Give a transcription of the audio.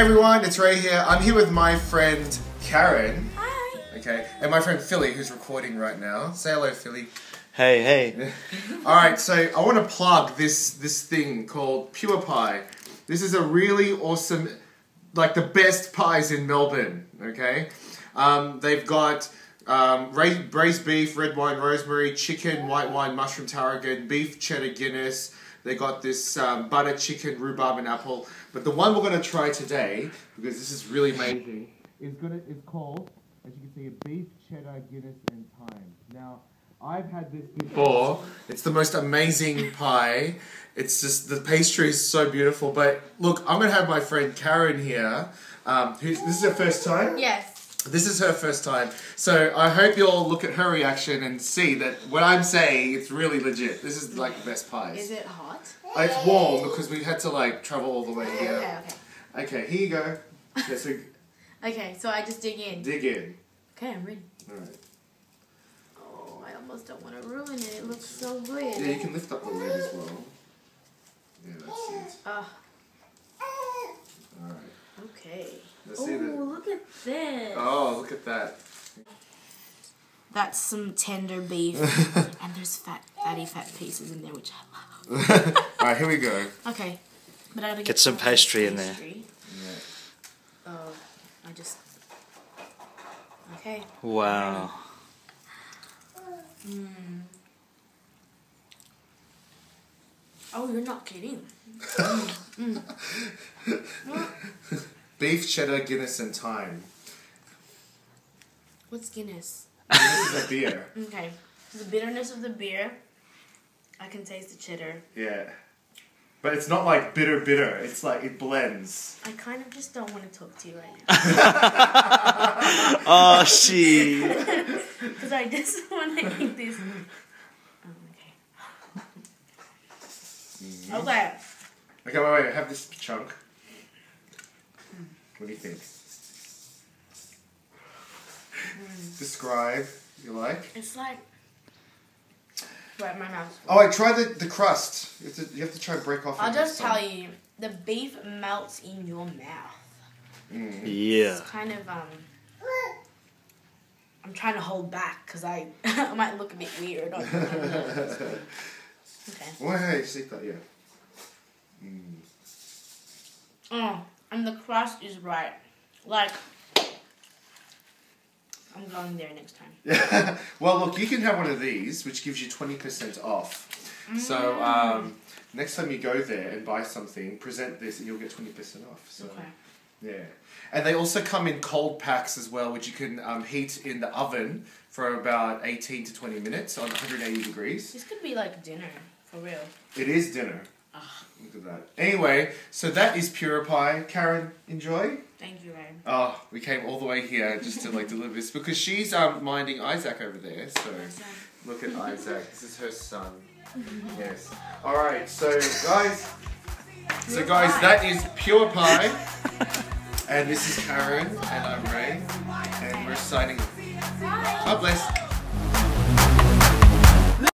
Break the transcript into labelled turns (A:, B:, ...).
A: everyone, it's Ray here. I'm here with my friend Karen.
B: Hi.
A: Okay, and my friend Philly, who's recording right now. Say hello, Philly.
C: Hey, hey.
A: All right, so I want to plug this this thing called Pure Pie. This is a really awesome, like the best pies in Melbourne. Okay, um, they've got um, braised beef, red wine rosemary, chicken, white wine mushroom tarragon, beef cheddar Guinness. They got this um, butter chicken, rhubarb and apple. But the one we're going to try today, because this is really amazing, is gonna is called, as you can see, a beef cheddar Guinness and thyme. Now. I've had this before. It's the most amazing pie. It's just the pastry is so beautiful. But look, I'm gonna have my friend Karen here. Um, this is her first time.
B: Yes.
A: This is her first time. So I hope you'll look at her reaction and see that what I'm saying it's really legit. This is like the best pies.
B: Is it hot?
A: Uh, It's warm because we had to like travel all the way
B: Okay,
A: here.
B: okay.
A: Okay, Okay, here you go. Yeah, so
B: Okay, so I just dig in.
A: dig in.
B: Okay, I'm ready.
A: All right.
B: Oh, I almost don't want to ruin it. It looks so good.
A: Yeah, you can lift up the lid as well. Yeah, that's it.
B: Oh,
A: All right.
B: okay.
A: Let's see the.
B: Look at this.
A: Oh, look at that.
B: That's some tender beef. and there's fat, fatty, fat pieces in there, which I love.
A: Alright, here we go.
B: Okay. But I gotta
C: Get some pastry in there.
B: pastry.
A: Yeah.
B: Oh, I just. Okay.
C: Wow. Mm.
B: Oh, you're not kidding. Mm, mm.
A: Beef, cheddar, Guinness, and thyme.
B: What's Guinness?
A: This is a beer.
B: Okay. The bitterness of the beer. I can taste the cheddar.
A: Yeah. But it's not like bitter, bitter. It's like it blends.
B: I kind of just don't want to talk to you right now.
C: Oh, she.
B: Because I just want to eat this. Oh, okay. Mm. Okay.
A: Okay, wait, wait. I have this chunk. What do you think? Describe. You like?
B: It's like. Right, my mouth's full.
A: Oh, wait. Try the, the crust. You have, to, you have to try and break off.
B: I'll
A: into
B: just
A: some.
B: tell you, the beef melts in your mouth.
A: Mm.
C: Yeah.
B: It's kind of, um. I'm trying to hold back because I, I might look a bit weird on camera. Okay.
A: Wait, wait, see that, yeah. Mm.
B: Oh, and the crust is right. Like, I'm going there next time.
A: Well, look, you can have one of these, which gives you 20% off. So, um, next time you go there and buy something, present this and you'll get 20% off. So,
B: Okay.
A: yeah. And they also come in cold packs as well, which you can um, heat in the oven for about 18 to 20 minutes on 180 degrees.
B: This could be like dinner, for real.
A: It is dinner. At that. Anyway, so that is Pure Pie. Karen, enjoy.
B: Thank you, Ray.
A: Oh, we came all the way here just to like deliver this because she's um, minding Isaac over there. So look at Isaac. This is her son. Yes. All right. So guys, so guys, that is pure pie, and this is Karen, and I'm Ray, and we're signing. God bless.